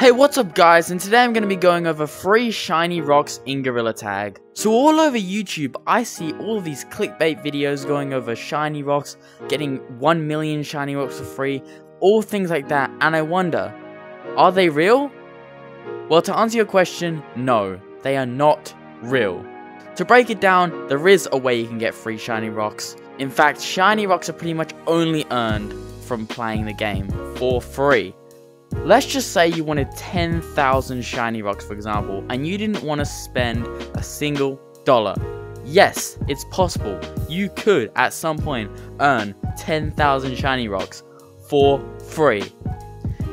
Hey, what's up guys, and today I'm going to be going over free shiny rocks in Gorilla Tag. So all over YouTube, I see all these clickbait videos going over shiny rocks, getting 1 million shiny rocks for free, all things like that, and I wonder, are they real? Well, to answer your question, no, they are not real. To break it down, there is a way you can get free shiny rocks. In fact, shiny rocks are pretty much only earned from playing the game for free. Let's just say you wanted 10,000 shiny rocks, for example, and you didn't want to spend a single dollar. Yes, it's possible. You could, at some point, earn 10,000 shiny rocks for free.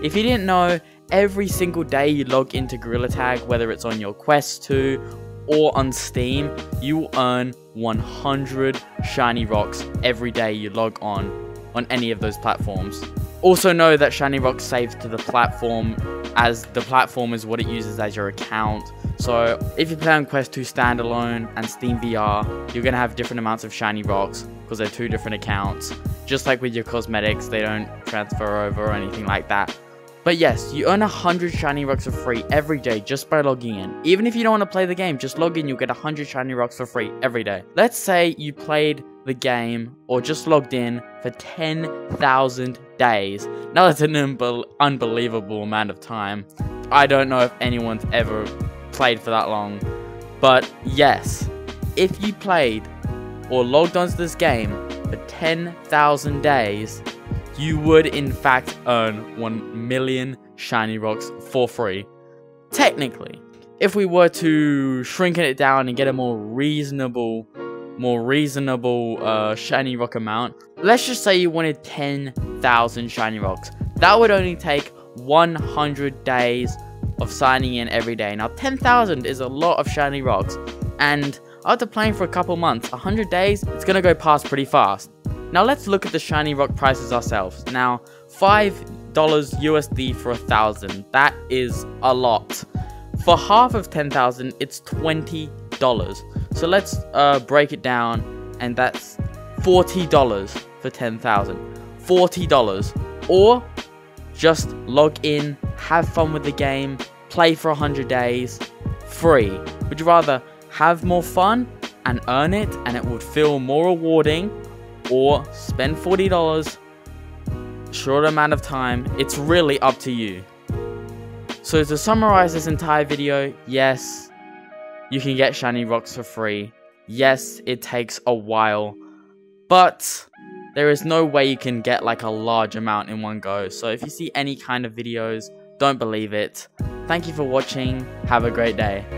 If you didn't know, every single day you log into Gorilla Tag, whether it's on your Quest 2 or on Steam, you will earn 100 shiny rocks every day you log on on any of those platforms. Also know that Shiny Rock saves to the platform as the platform is what it uses as your account. So if you play on Quest 2 standalone and Steam VR, you're going to have different amounts of Shiny Rocks because they're two different accounts. Just like with your cosmetics, they don't transfer over or anything like that. But yes, you earn 100 shiny rocks for free every day just by logging in. Even if you don't want to play the game, just log in, you'll get 100 shiny rocks for free every day. Let's say you played the game or just logged in for 10,000 days. Now that's an unbelievable amount of time. I don't know if anyone's ever played for that long. But yes, if you played or logged onto this game for 10,000 days, you would in fact earn 1 million shiny rocks for free. Technically, if we were to shrink it down and get a more reasonable, more reasonable uh, shiny rock amount, let's just say you wanted 10,000 shiny rocks. That would only take 100 days of signing in every day. Now 10,000 is a lot of shiny rocks, and after playing for a couple months, 100 days, it's gonna go past pretty fast. Now let's look at the shiny rock prices ourselves. Now, $5 USD for a thousand. That is a lot. For half of 10,000, it's $20. So let's uh, break it down, and that's $40 for 10,000. $40. Or just log in, have fun with the game, play for 100 days, free. Would you rather have more fun and earn it, and it would feel more rewarding, or spend $40 short amount of time it's really up to you. So to summarize this entire video yes you can get shiny rocks for free. Yes it takes a while but there is no way you can get like a large amount in one go. So if you see any kind of videos don't believe it. Thank you for watching. Have a great day